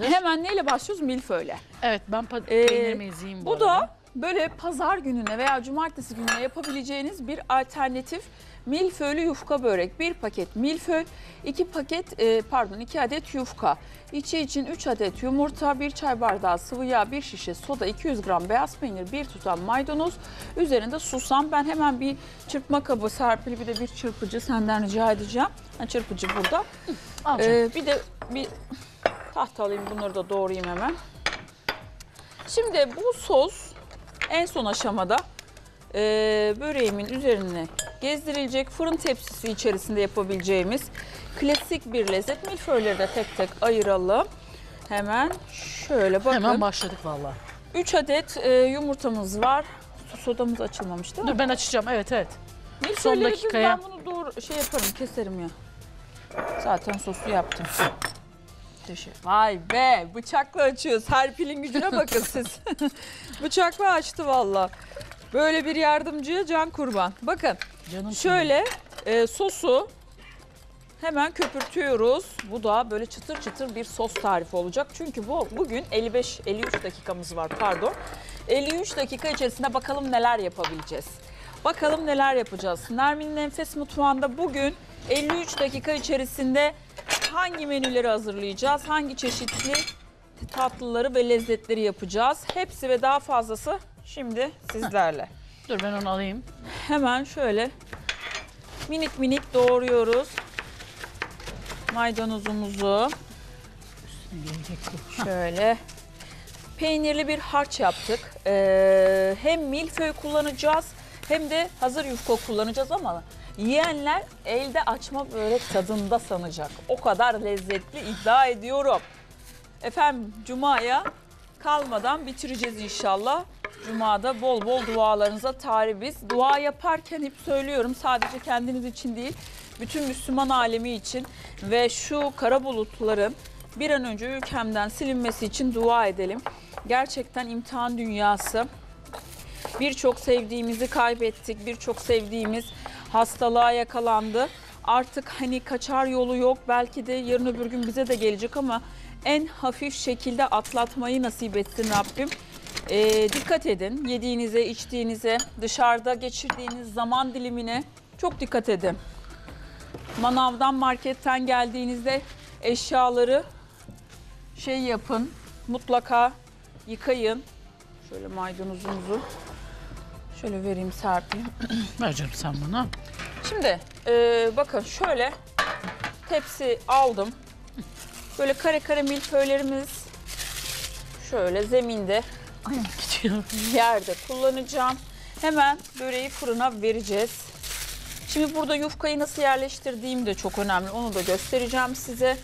Hemen neyle başlıyoruz? Milföyle. Evet ben Ee, peynirimi ezeyim bu, Bu arada. da böyle pazar gününe veya cumartesi gününe yapabileceğiniz bir alternatif milföylü yufka börek. Bir paket milföy, iki paket e, pardon iki adet yufka. İçi için 3 adet yumurta, 1 çay bardağı sıvı yağ, 1 şişe soda, 200 gram beyaz peynir, 1 tutam maydanoz. Üzerinde susam. Ben hemen bir çırpma kabı Serpil bir de bir çırpıcı senden rica edeceğim. Ha, çırpıcı burada. Ee, bir de bir tahta alayım bunları da doğrayayım hemen. Şimdi bu sos en son aşamada e, böreğimin üzerine gezdirilecek fırın tepsisi içerisinde yapabileceğimiz klasik bir lezzet. Milföyleri de tek tek ayıralım. Hemen şöyle bakın. Hemen başladık vallahi. 3 adet e, yumurtamız var. Sodamız açılmamış değil mi? Dur ben açacağım evet evet. Milföyleri biz- dakikaya. Ben bunu doğru şey yaparım keserim ya. Zaten sosu yaptım. Teşekkür. Vay be bıçakla açıyor. Serpil'in gücüne bakın siz. bıçakla açtı valla. Böyle bir yardımcıya can kurban. Bakın Canım şöyle e, sosu hemen köpürtüyoruz. Bu da böyle çıtır çıtır bir sos tarifi olacak. Çünkü bu bugün 55-53 dakikamız var pardon. 53 dakika içerisinde bakalım neler yapabileceğiz. Bakalım neler yapacağız. Nermin'in Enfes Mutfağı'nda bugün 53 dakika içerisinde hangi menüleri hazırlayacağız? Hangi çeşitli tatlıları ve lezzetleri yapacağız? Hepsi ve daha fazlası şimdi sizlerle. Dur ben onu alayım. Hemen şöyle minik minik doğruyoruz maydanozumuzu. Şöyle peynirli bir harç yaptık. Ee, hem milföy kullanacağız hem de hazır yufka kullanacağız ama yiyenler elde açma börek tadında sanacak. O kadar lezzetli iddia ediyorum. Efendim Cuma'ya kalmadan bitireceğiz inşallah. Cuma'da bol bol dualarınıza talibiz. Dua yaparken hep söylüyorum sadece kendiniz için değil, bütün Müslüman alemi için ve şu kara bulutların bir an önce ülkemden silinmesi için dua edelim. Gerçekten imtihan dünyası. Birçok sevdiğimizi kaybettik. Birçok sevdiğimiz hastalığa yakalandı. Artık hani kaçar yolu yok. Belki de yarın öbür gün bize de gelecek ama en hafif şekilde atlatmayı nasip etsin Rabbim. Ee, dikkat edin yediğinize, içtiğinize, dışarıda geçirdiğiniz zaman dilimine çok dikkat edin. Manavdan, marketten geldiğinizde eşyaları şey yapın, mutlaka yıkayın. Şöyle maydanozumuzu şöyle vereyim serpeyim. Ver canım sen bunu. Şimdi e, bakın şöyle tepsi aldım. Böyle kare kare milföylerimiz şöyle zeminde Gidiyor. yerde kullanacağım. Hemen böreği fırına vereceğiz. Şimdi burada yufkayı nasıl yerleştirdiğim de çok önemli. Onu da göstereceğim size.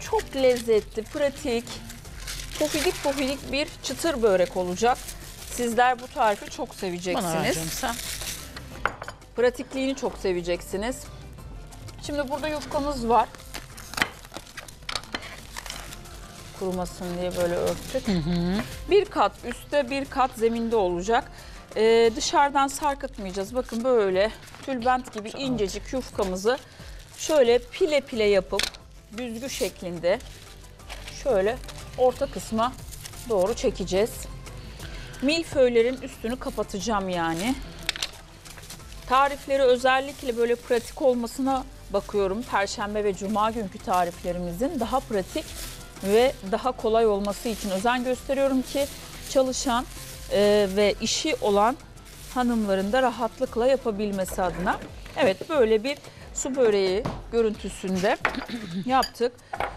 Çok lezzetli, pratik, pofidik pofidik bir çıtır börek olacak. Sizler bu tarifi çok Bana ver seveceksiniz. sen. Pratikliğini çok seveceksiniz. Şimdi burada yufkamız var. Kurumasın diye böyle örttük. Bir kat üstte bir kat zeminde olacak. Ee, dışarıdan sarkıtmayacağız. Bakın böyle tülbent gibi incecik yufkamızı şöyle pile pile yapıp büzgü şeklinde şöyle orta kısma doğru çekeceğiz. Milföylerin üstünü kapatacağım yani. Tarifleri özellikle böyle pratik olmasına bakıyorum. Perşembe ve cuma günkü tariflerimizin daha pratik ve daha kolay olması için özen gösteriyorum ki çalışan e, ve işi olan hanımların da rahatlıkla yapabilmesi adına. Evet böyle bir su böreği görüntüsünde yaptık.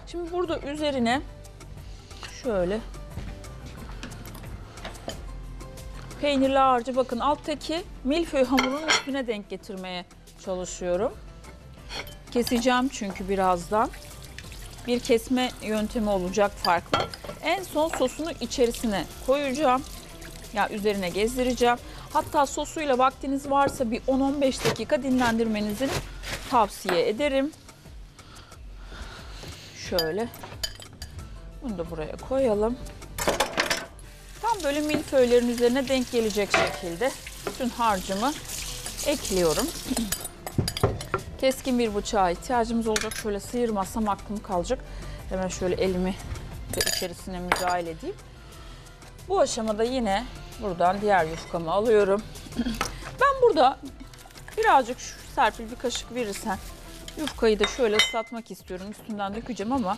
Şimdi burada üzerine şöyle Peynirli harcı bakın alttaki milföy hamurun üstüne denk getirmeye çalışıyorum. Keseceğim çünkü birazdan. Bir kesme yöntemi olacak farklı. En son sosunu içerisine koyacağım. Ya üzerine gezdireceğim. Hatta sosuyla vaktiniz varsa bir 10-15 dakika dinlendirmenizi tavsiye ederim. Şöyle. Bunu da buraya koyalım. Böyle milföylerin üzerine denk gelecek şekilde bütün harcımı ekliyorum. Keskin bir bıçağa ihtiyacımız olacak. Şöyle sıyırmazsam aklım kalacak. Hemen şöyle elimi içerisine müdahale edeyim. Bu aşamada yine buradan diğer yufkamı alıyorum. Ben burada birazcık şu Serpil bir kaşık verirsen yufkayı da şöyle ıslatmak istiyorum. Üstünden dökeceğim ama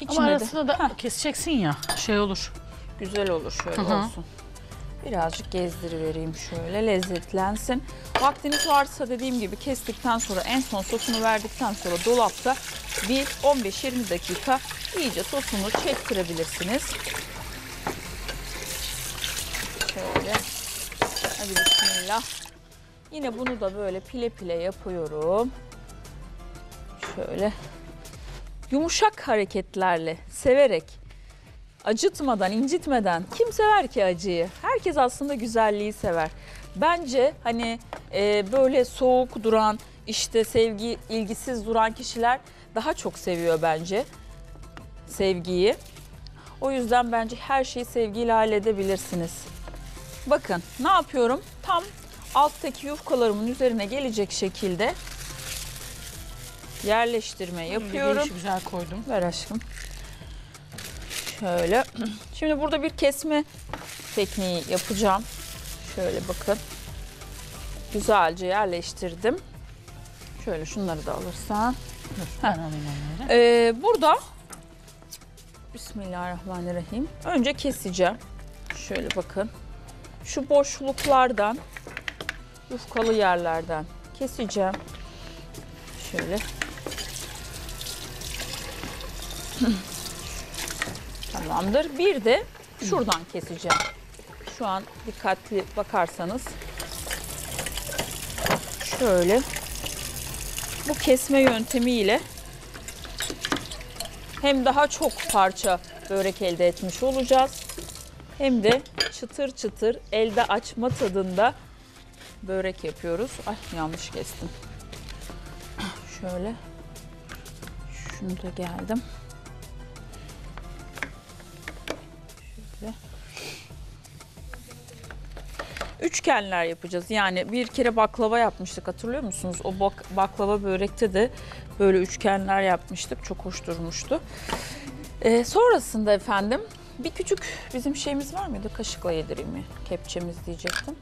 içine Ama de arasında da Heh, keseceksin ya şey olur. Güzel olur şöyle Hı hı. olsun. Birazcık gezdirivereyim şöyle lezzetlensin. Vaktiniz varsa dediğim gibi kestikten sonra en son sosunu verdikten sonra dolapta bir 15-20 dakika iyice sosunu çektirebilirsiniz. Şöyle. Hadi bismillah. Yine bunu da böyle pile pile yapıyorum. Şöyle. Yumuşak hareketlerle, severek, acıtmadan, incitmeden kim sever ki acıyı? Herkes aslında güzelliği sever. Bence hani e, böyle soğuk duran, işte sevgi ilgisiz duran kişiler daha çok seviyor bence sevgiyi. O yüzden bence her şeyi sevgiyle halledebilirsiniz. Bakın ne yapıyorum? Tam alttaki yufkalarımın üzerine gelecek şekilde yerleştirme yapıyorum. Güzel koydum. Ver aşkım. Şöyle. Şimdi burada bir kesme tekniği yapacağım. Şöyle bakın. Güzelce yerleştirdim. Şöyle şunları da alırsan. Ee, burada Bismillahirrahmanirrahim. Önce keseceğim. Şöyle bakın. Şu boşluklardan yufkalı yerlerden keseceğim. Şöyle. Tamamdır. Bir de şuradan keseceğim. Şu an dikkatli bakarsanız şöyle bu kesme yöntemiyle hem daha çok parça börek elde etmiş olacağız. Hem de çıtır çıtır elde açma tadında börek yapıyoruz. Ay yanlış kestim. Şöyle. Şunu da geldim. Şöyle. Üçgenler yapacağız. Yani bir kere baklava yapmıştık hatırlıyor musunuz? O bak- baklava börekte de böyle üçgenler yapmıştık. Çok hoş durmuştu. Ee, sonrasında efendim bir küçük bizim şeyimiz var mıydı? Kaşıkla yedireyim mi? Kepçemiz diyecektim.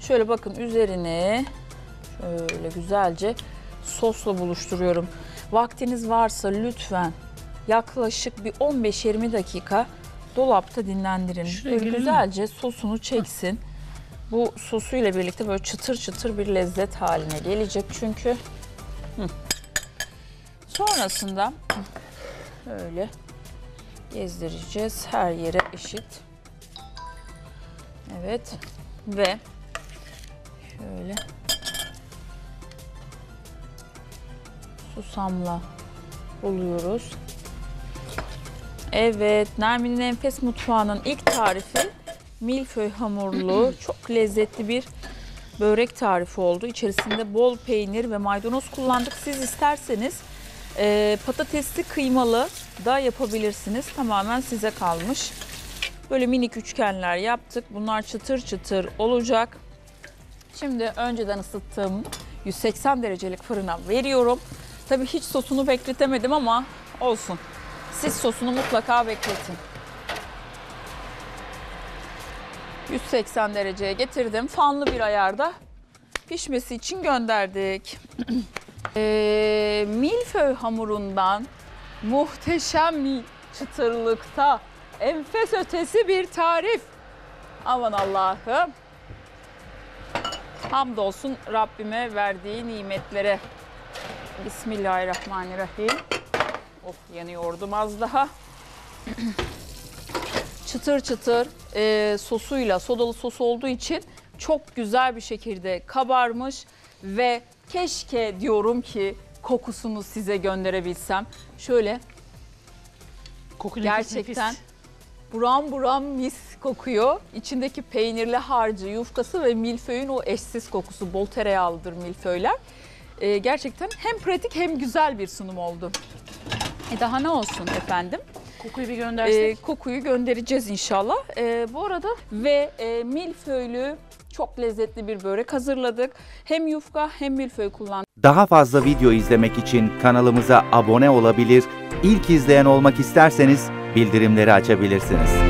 Şöyle bakın üzerine şöyle güzelce sosla buluşturuyorum. Vaktiniz varsa lütfen yaklaşık bir 15-20 dakika dolapta dinlendirin. Şuraya Böyle girelim mi? güzelce sosunu çeksin. Bu sosuyla birlikte böyle çıtır çıtır bir lezzet haline gelecek çünkü. Hı. Sonrasında böyle gezdireceğiz. Her yere eşit. Evet. Ve şöyle susamla buluyoruz. Evet, Nermin'in Enfes Mutfağı'nın ilk tarifi milföy hamurlu, çok lezzetli bir börek tarifi oldu. İçerisinde bol peynir ve maydanoz kullandık. Siz isterseniz e, patatesli kıymalı da yapabilirsiniz. Tamamen size kalmış. Böyle minik üçgenler yaptık. Bunlar çıtır çıtır olacak. Şimdi önceden ısıttığım 180 derecelik fırına veriyorum. Tabii hiç sosunu bekletemedim ama olsun. Siz sosunu mutlaka bekletin. 180 dereceye getirdim. Fanlı bir ayarda pişmesi için gönderdik. Ee, milföy hamurundan muhteşem çıtırlıkta enfes ötesi bir tarif. Aman Allah'ım. Hamdolsun Rabbime verdiği nimetlere. Bismillahirrahmanirrahim. Of yanıyordum az daha. çıtır çıtır e, sosuyla sodalı sos olduğu için çok güzel bir şekilde kabarmış ve keşke diyorum ki kokusunu size gönderebilsem. Şöyle Koku gerçekten buram buram mis kokuyor. İçindeki peynirli harcı, yufkası ve milföyün o eşsiz kokusu. Bol tereyağlıdır milföyler. Ee, gerçekten hem pratik hem güzel bir sunum oldu. E daha ne olsun efendim? Kokuyu bir göndersek. Ee, kokuyu göndereceğiz inşallah. Ee, bu arada ve e, milföylü çok lezzetli bir börek hazırladık. Hem yufka hem milföy kullandık. Daha fazla video izlemek için kanalımıza abone olabilir, ilk izleyen olmak isterseniz bildirimleri açabilirsiniz.